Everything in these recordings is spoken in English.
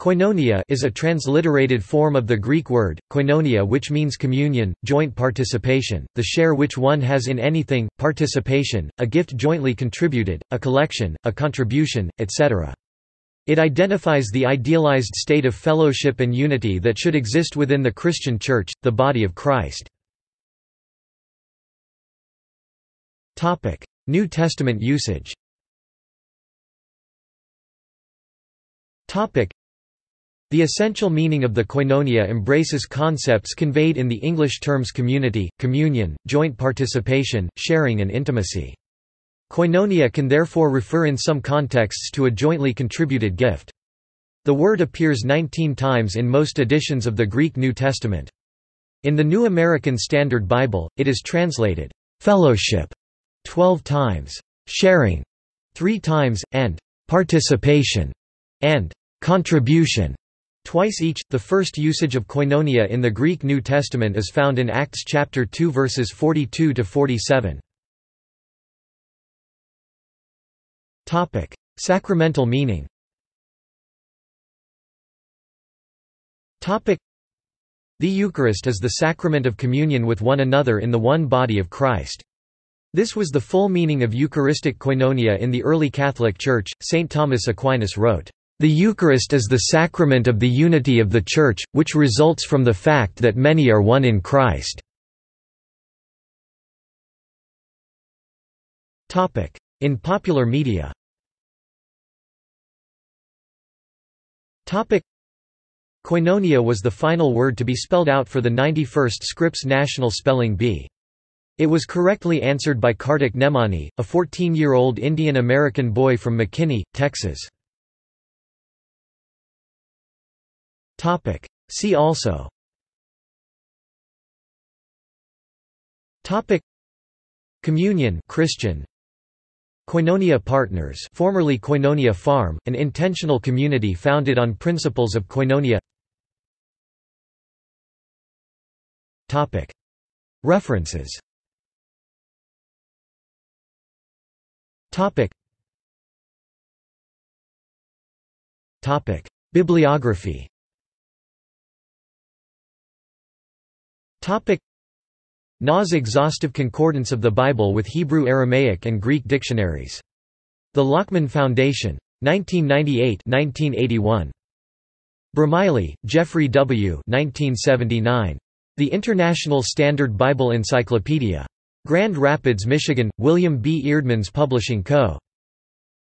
Koinonia is a transliterated form of the Greek word, koinonia which means communion, joint participation, the share which one has in anything, participation, a gift jointly contributed, a collection, a contribution, etc. It identifies the idealized state of fellowship and unity that should exist within the Christian Church, the body of Christ. New Testament usage the essential meaning of the koinonia embraces concepts conveyed in the English terms community, communion, joint participation, sharing and intimacy. Koinonia can therefore refer in some contexts to a jointly contributed gift. The word appears 19 times in most editions of the Greek New Testament. In the New American Standard Bible, it is translated, fellowship, 12 times, sharing, 3 times, and participation, and contribution, Twice each, the first usage of koinonia in the Greek New Testament is found in Acts chapter 2 verses 42 to 47. Topic: Sacramental meaning. Topic: The Eucharist is the sacrament of communion with one another in the one body of Christ. This was the full meaning of Eucharistic koinonia in the early Catholic Church. St. Thomas Aquinas wrote, the Eucharist is the sacrament of the unity of the Church, which results from the fact that many are one in Christ. In popular media Koinonia was the final word to be spelled out for the 91st Scripps National Spelling Bee. It was correctly answered by Karthik Nemmani, a 14-year-old Indian-American boy from McKinney, Texas. Topic. See also. Topic. Communion Christian. Koinonia Partners formerly Koinonia Farm, an intentional community founded on principles of koinonia. Topic. References. Topic. Topic. Bibliography Topic Nas Exhaustive Concordance of the Bible with Hebrew Aramaic and Greek dictionaries. The Lockman Foundation. 1998-1981. Bromiley, Geoffrey W. 1979. The International Standard Bible Encyclopedia. Grand Rapids, Michigan, William B. Eerdmans Publishing Co.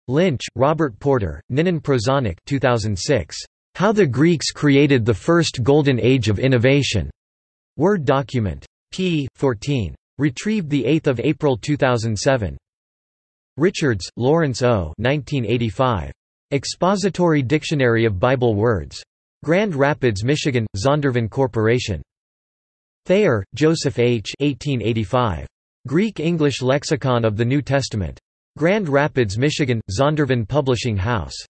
Lynch, Robert Porter, Ninan Prozanik 2006. How the Greeks Created the First Golden Age of Innovation. Word document. p. 14. Retrieved 8 April 2007. Richards, Lawrence O. 1985. Expository Dictionary of Bible Words. Grand Rapids, Michigan, Zondervan Corporation. Thayer, Joseph H. 1885. Greek-English Lexicon of the New Testament. Grand Rapids, Michigan, Zondervan Publishing House.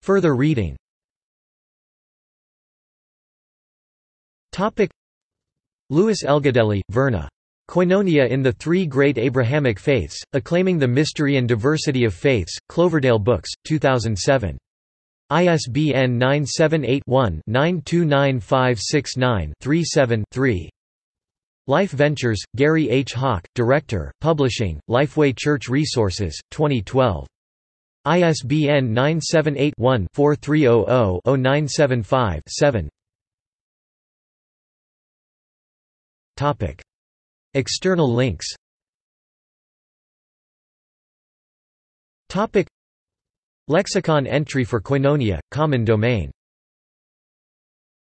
Further reading Louis Elgadelli, Verna. Koinonia in the Three Great Abrahamic Faiths, Acclaiming the Mystery and Diversity of Faiths, Cloverdale Books, 2007. ISBN 978-1-929569-37-3 Life Ventures, Gary H. Hawk, Director, Publishing, Lifeway Church Resources, 2012. ISBN 978 one 4300 975 7 External links. Lexicon entry for Koinonia, common domain